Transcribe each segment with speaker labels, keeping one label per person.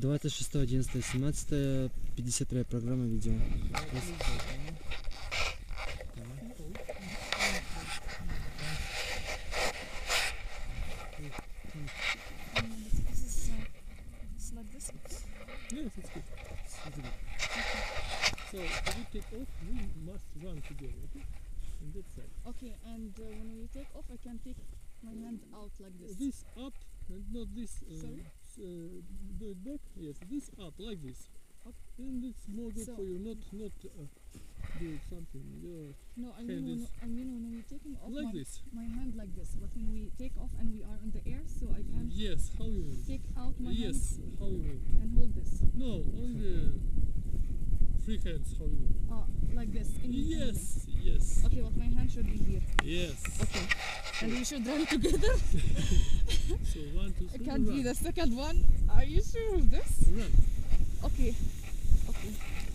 Speaker 1: 26, 11, 17, 52 программа видео.
Speaker 2: Uh.
Speaker 3: Yes, it's good. It's good. So, when we take off, we must run together, okay? On that side.
Speaker 2: Okay, and uh, when we take off, I can take my hand out like this.
Speaker 3: This up and not this. Uh,
Speaker 2: Sorry?
Speaker 3: Uh, do it back. Yes, this up like this.
Speaker 2: Up.
Speaker 3: And it's more good
Speaker 2: So-
Speaker 3: for you. Not not uh, do something. Yeah,
Speaker 2: No, I mean, when. I mean when we're taking off
Speaker 3: like
Speaker 2: my,
Speaker 3: this.
Speaker 2: my hand like this. But when we take off and we are in the air, so I can
Speaker 3: Yes. How you
Speaker 2: take out my
Speaker 3: Yes.
Speaker 2: hand
Speaker 3: How you
Speaker 2: and hold this.
Speaker 3: No, on the free hands. How you?
Speaker 2: Ah, like this.
Speaker 3: Yes. Yes.
Speaker 2: Okay, but my hand should be here.
Speaker 3: Yes.
Speaker 2: Okay. And we should run together.
Speaker 3: So one, two,
Speaker 2: I can't
Speaker 3: run.
Speaker 2: be the second one. Are you sure of this?
Speaker 3: Run.
Speaker 2: Okay. Okay.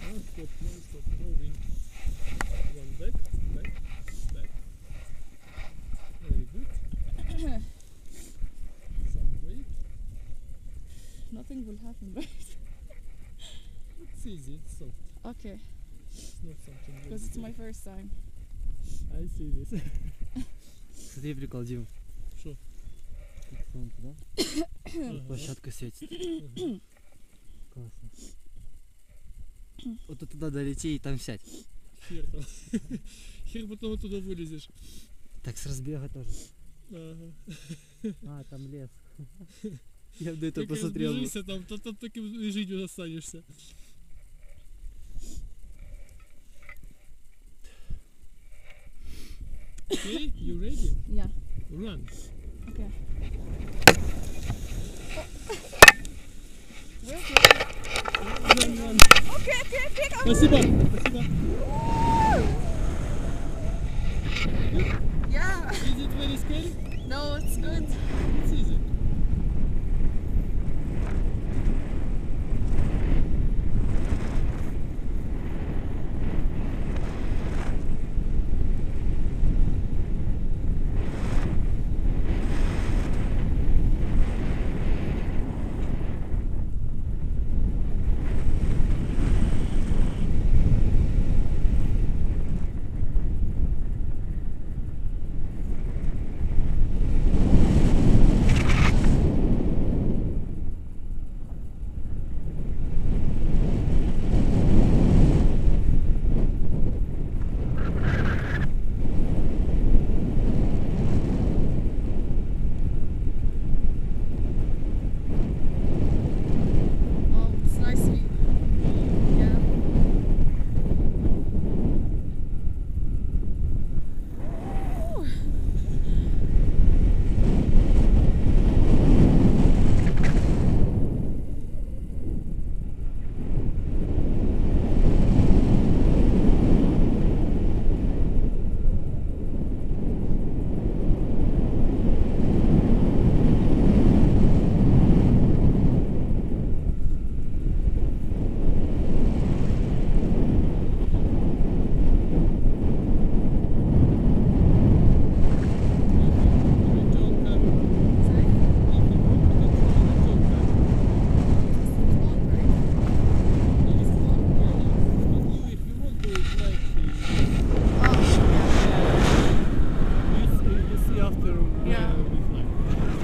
Speaker 3: Non stop, non stop, no wind. One back, back, back. Very good. Some weight.
Speaker 2: Nothing will happen, right?
Speaker 3: It's easy, it's soft.
Speaker 2: Okay.
Speaker 3: It's not something
Speaker 2: Because it's my first time.
Speaker 3: I see this.
Speaker 1: Смотри, прикол, Дим. Тут фронт, да? Площадка светит. Классно. Вот туда долети и там сядь.
Speaker 3: Хер там. Хер потом оттуда вылезешь.
Speaker 1: Так с разбега тоже.
Speaker 3: Ага.
Speaker 1: А, там лес. Я бы это
Speaker 3: Как
Speaker 1: посмотрел.
Speaker 3: разбежишься там, то там таким и жить уже останешься. Okay, you ready?
Speaker 2: Yeah.
Speaker 3: Run.
Speaker 2: Okay. Wait,
Speaker 3: Run, run.
Speaker 2: Okay, okay, okay. I'm
Speaker 3: Спасибо. Спасибо.
Speaker 2: Yeah.
Speaker 3: Is it very scary?
Speaker 2: No, it's good.
Speaker 3: It's easy. Yeah.